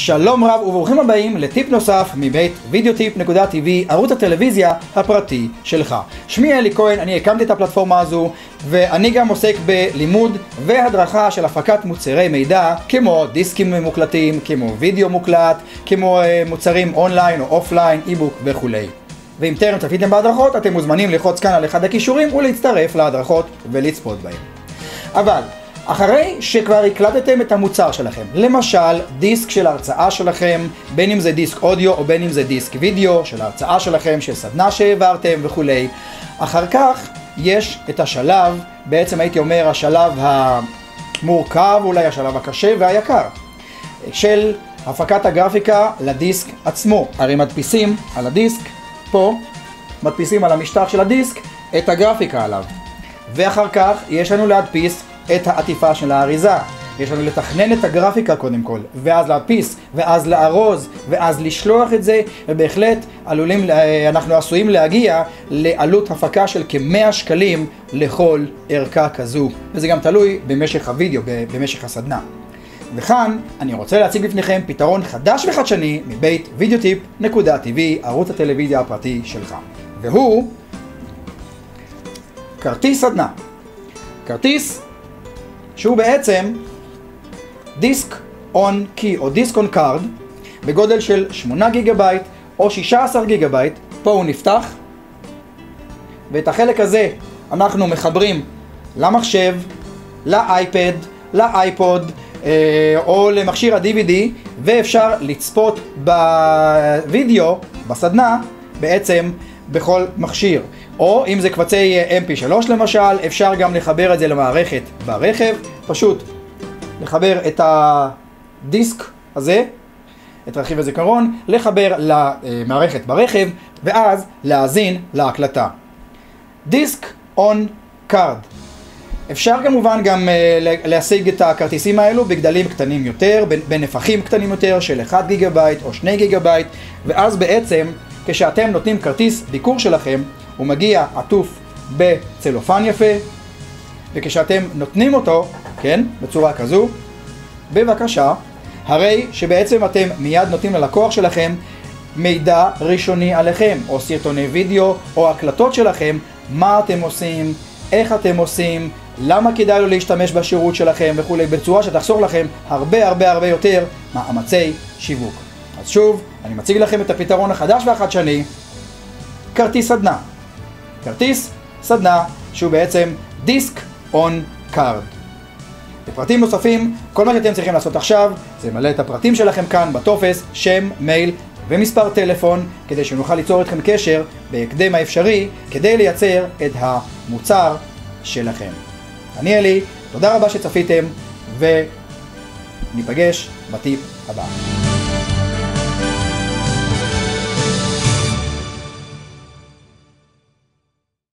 שלום רב וברוכים הבאים לטיפ נוסף מבית וידאוטיפ.tv, ערוץ הטלוויזיה הפרטי שלך. שמי אלי כהן, אני הקמתי את הפלטפורמה הזו ואני גם עוסק בלימוד והדרכה של הפקת מוצרי מידע כמו דיסקים מוקלטים, כמו וידאו מוקלט, כמו אה, מוצרים אונליין או אופליין, e-book וכולי. ואם טרם צפיתם בהדרכות, אתם מוזמנים ללחוץ כאן על אחד הקישורים ולהצטרף להדרכות ולצפות בהם. אבל אחרי שכבר הקלטתם את המוצר שלכם, למשל דיסק של הרצאה שלכם, בין אם זה דיסק אודיו או בין אם זה דיסק וידאו של ההרצאה שלכם, של סדנה שהעברתם וכולי, אחר כך יש את השלב, בעצם הייתי אומר השלב המורכב, אולי השלב הקשה והיקר, של הפקת הגרפיקה לדיסק עצמו. הרי מדפיסים על הדיסק, פה, מדפיסים על המשטח של הדיסק את הגרפיקה עליו. ואחר כך יש לנו להדפיס את העטיפה של האריזה. יש לנו לתכנן את הגרפיקה קודם כל, ואז להדפיס, ואז לארוז, ואז לשלוח את זה, ובהחלט עלולים, אנחנו עשויים להגיע לעלות הפקה של כמאה שקלים לכל ערכה כזו, וזה גם תלוי במשך הוידאו, במשך הסדנה. וכאן אני רוצה להציג בפניכם פתרון חדש וחדשני מבית וידאוטיפ.tv, ערוץ הטלוויזיה הפרטי שלך. והוא כרטיס סדנה. כרטיס שהוא בעצם דיסק און קי או disk on card בגודל של 8 גיגה בייט או 16 גיגה בייט, פה הוא נפתח ואת החלק הזה אנחנו מחברים למחשב, לאייפד, לאייפוד אה, או למכשיר ה-DVD ואפשר לצפות בווידאו, בסדנה, בעצם בכל מכשיר. או אם זה קבצי אה, mp3 למשל, אפשר גם לחבר את זה למערכת ברכב, פשוט לחבר את הדיסק הזה, את רכיב הזיכרון, לחבר למערכת ברכב, ואז להאזין להקלטה. disk on card. אפשר כמובן גם אה, להשיג את הכרטיסים האלו בגדלים קטנים יותר, בנפחים קטנים יותר של 1 גיגה בייט או 2 גיגה בייט, ואז בעצם כשאתם נותנים כרטיס ביקור שלכם, הוא מגיע עטוף בצלופן יפה, וכשאתם נותנים אותו, כן, בצורה כזו, בבקשה, הרי שבעצם אתם מיד נותנים ללקוח שלכם מידע ראשוני עליכם, או סרטוני וידאו, או הקלטות שלכם, מה אתם עושים, איך אתם עושים, למה כדאי לו להשתמש בשירות שלכם וכולי, בצורה שתחסוך לכם הרבה הרבה הרבה יותר מאמצי שיווק. אז שוב, אני מציג לכם את הפתרון החדש והחדשני, כרטיס סדנה. כרטיס סדנה שהוא בעצם disk on card. לפרטים נוספים, כל מה שאתם צריכים לעשות עכשיו זה למלא את הפרטים שלכם כאן בטופס, שם, מייל ומספר טלפון, כדי שנוכל ליצור איתכם קשר בהקדם האפשרי, כדי לייצר את המוצר שלכם. אני אלי, תודה רבה שצפיתם, וניפגש בטיפ הבא.